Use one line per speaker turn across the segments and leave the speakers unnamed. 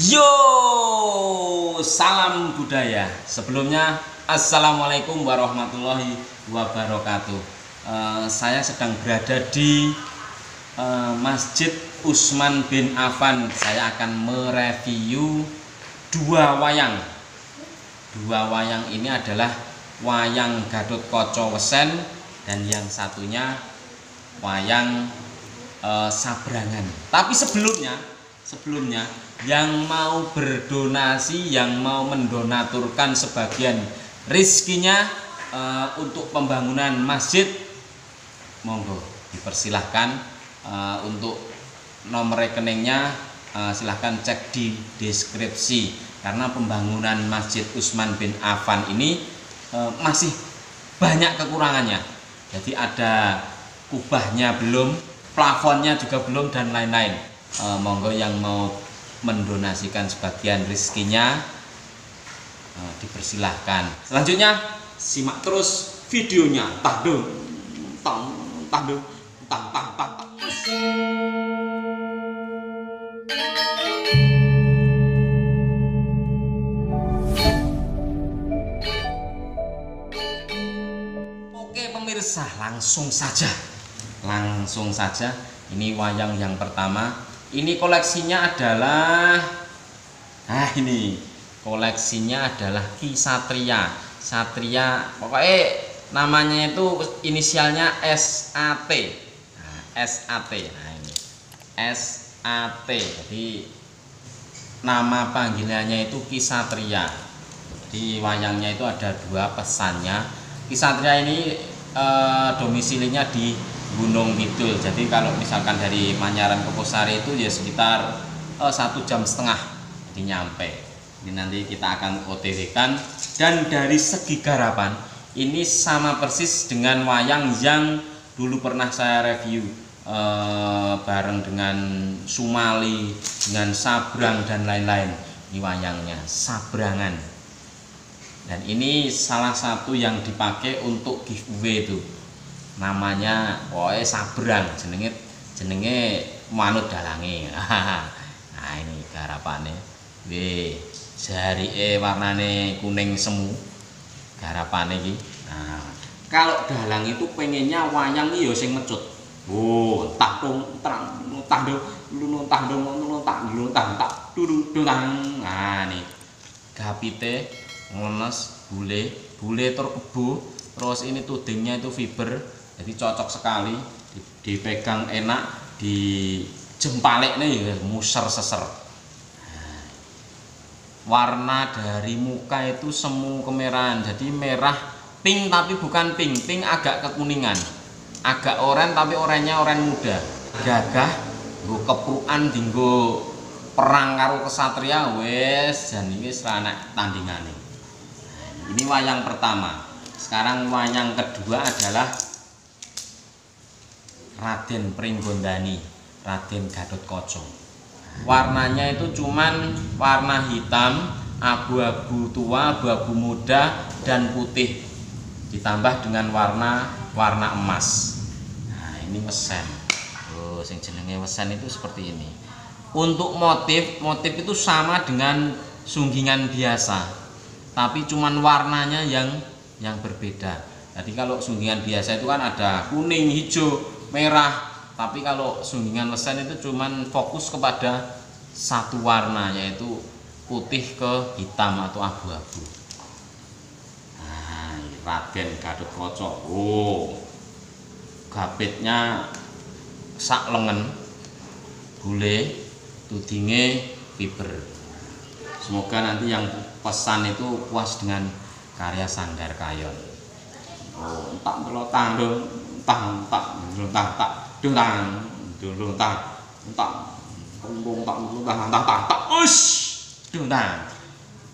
Yo, salam budaya. Sebelumnya, assalamualaikum warahmatullahi wabarakatuh. Eh, saya sedang berada di eh, Masjid Usman bin Affan. Saya akan mereview dua wayang. Dua wayang ini adalah wayang Gatot Koco Wesen dan yang satunya wayang eh, Sabrangan. Tapi sebelumnya, sebelumnya yang mau berdonasi, yang mau mendonaturkan sebagian rizkinya eh, untuk pembangunan masjid, monggo dipersilahkan eh, untuk nomor rekeningnya eh, silahkan cek di deskripsi karena pembangunan masjid Usman bin Affan ini eh, masih banyak kekurangannya. Jadi ada kubahnya belum, plafonnya juga belum dan lain-lain. Eh, monggo yang mau mendonasikan sebagian rizkinya eh, dipersilahkan. Selanjutnya simak terus videonya. Tah dong, tang, tah dong, tang, tang, tang, tang. Oke pemirsa, langsung saja. Langsung saja. Ini wayang yang pertama. Ini koleksinya adalah Nah, ini koleksinya adalah Ki Satria. Satria, pokoknya namanya itu inisialnya SAT. Nah, SAT. Nah, ini SAT. Jadi nama panggilannya itu Ki Satria. Di wayangnya itu ada dua pesannya. Ki Satria ini eh, domisilinya di Gunung Kidul. Jadi kalau misalkan dari Manyaran ke Posari itu ya sekitar eh, satu jam setengah jadi nyampe. Ini nanti kita akan OTW kan. Dan dari segi garapan ini sama persis dengan wayang yang dulu pernah saya review eh, bareng dengan Sumali, dengan Sabrang dan lain-lain. Ini wayangnya Sabrangan dan ini salah satu yang dipakai untuk giveaway itu namanya pokoknya sabrang jenenge jenenge manut dalange. Nah ini jari e warnane kuning semu garapannya iki. Nah kalau dalang itu pengennya wayang ya sing mecut oh tak tung terang tah do lu tah do lu tak lu tah tak dudu dudang nah nih gapite ngenes bule bule terkebu terus ini tudingnya itu fiber jadi cocok sekali Di- dipegang enak di jempalik nih ya, muser seser. Nah, warna dari muka itu semu kemerahan. Jadi merah pink tapi bukan pink. Pink agak kekuningan. Agak oranye tapi oranye oranye muda. Gagah nggo keprukan dinggo perang karo kesatria wes jan iki wis ra enak tandingane. Ini wayang pertama. Sekarang wayang kedua adalah Raden Pringgondani, Raden Gatot Koco. Warnanya itu cuman warna hitam, abu-abu tua, abu-abu muda, dan putih. Ditambah dengan warna warna emas. Nah, ini wesen. Oh, sing jenenge wesen itu seperti ini. Untuk motif, motif itu sama dengan sunggingan biasa tapi cuman warnanya yang yang berbeda. Jadi kalau sunggingan biasa itu kan ada kuning, hijau, merah. Tapi kalau sunggingan lesen itu cuman fokus kepada satu warna yaitu putih ke hitam atau abu-abu. Nah, Raden Gatot Koco. Oh. Gapitnya sak lengen. Bule tudinge fiber. Semoga nanti yang pesan itu puas dengan karya Sanggar Kayon. Oh, tak melotang dong, tang tang tang tak ush! Dung tang.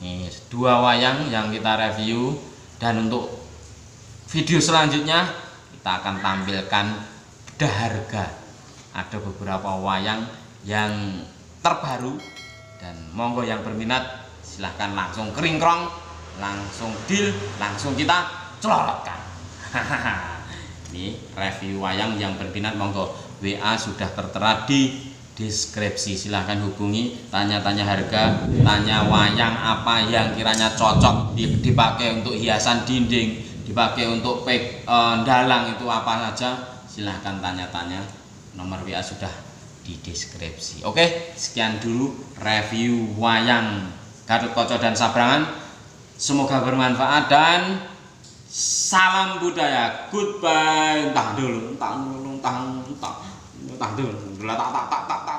Ini dua wayang yang kita review. Dan untuk video selanjutnya kita akan tampilkan bedah harga. Ada beberapa wayang yang terbaru. Dan monggo yang berminat silahkan langsung keringkrong langsung deal langsung kita celorotkan ini review wayang yang berminat monggo WA sudah tertera di deskripsi. Silahkan hubungi tanya-tanya harga tanya wayang apa yang kiranya cocok dipakai untuk hiasan dinding dipakai untuk pek e, dalang itu apa saja silahkan tanya-tanya. Nomor WA sudah di deskripsi. Oke sekian dulu review wayang Gatot Koco dan Sabrangan. Semoga bermanfaat dan salam budaya. Goodbye. Entah dulu entah dulu entah entah entah dulu. Tak tak tak tak